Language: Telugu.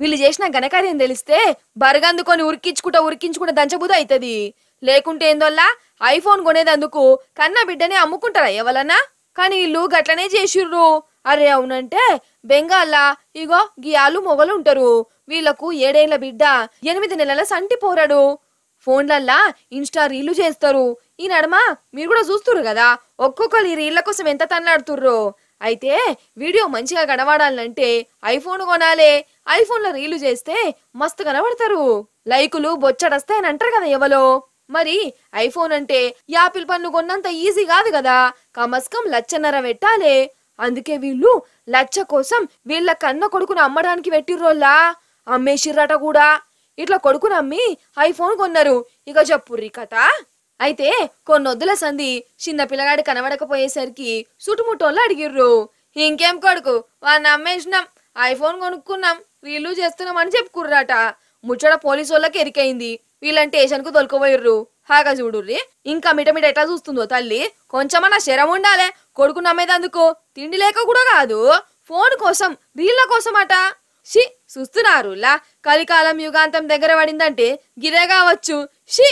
వీళ్ళు చేసిన ఘనకార్యం తెలిస్తే బరగందుకొని ఉరికించుకుంటా ఉరికించుకుంటా దంచబుద అవుతుంది లేకుంటే ఏందోల్లా ఐఫోన్ కొనేదందుకు కన్న బిడ్డనే అమ్ముకుంటారా ఎవలన్నా? కానీ వీళ్ళు గట్లనే చేసిర్రు. అరే అవునంటే బెంగాల్లా ఇగో గియాలు మొగలు ఉంటారు. వీళ్ళకు ఏడేళ్ళ బిడ్డ ఎనిమిది నెలల సంటి పోరాడు. ఫోన్లల్లా ఇన్స్టా రీళ్ళు చేస్తారు. ఈ నడమ మీరు కూడా చూస్తుర్రు కదా ఒక్కొక్కరు ఈ రీళ్ళ కోసం ఎంత తన్నాడుతుర్రు. అయితే వీడియో మంచిగా కనబడాలంటే ఐఫోన్ కొనాలే. ఐఫోన్లో రీలు చేస్తే మస్తు కనబడతారు. లైకులు బొచ్చడస్తాయని అంటారు కదా ఎవలో. మరి ఐఫోన్ అంటే యాపిల్ పన్ను కొన్నంత ఈజీ కాదు కదా. కమస్కం లచ్చన్నర పెట్టాలే అందుకే వీళ్ళు లచ్చ కోసం వీళ్ళ కన్న కొడుకును అమ్మడానికి పెట్టిర్రోల్లా అమ్మేసిర్రట కూడా. ఇట్లా కొడుకును అమ్మి ఐఫోన్ కొన్నారు. ఇక చెప్పుర్రి కథ. అయితే కొన్నొద్దుల సంధి చిన్న పిల్లగాడు కనబడకపోయేసరికి చుట్టుముట్టోళ్ళు అడిగిర్రు. ఇంకేం కొడుకు? వాడిని అమ్మేసినాం. ఐఫోన్ కొనుక్కున్నాం వీళ్ళు చేస్తున్నామని చెప్పుకుర్రాట. ముచ్చట పోలీసు వాళ్ళకి ఎరికైంది. వీళ్ళని స్టేషన్కు తొలుకుపోయిర్రు. హాగా చూడుర్రి. ఇంకా మిటమిట ఎట్లా చూస్తుందో తల్లి. కొంచెమన్నా శరం ఉండాలే. కొడుకు నమ్మేదందుకు తిండి లేక కూడా కాదు. ఫోన్ కోసం వీళ్ళ అట షి చూస్తున్నారు లా. కలికాలం యుగాంతం దగ్గర పడిందంటే గిరే కావచ్చు. షి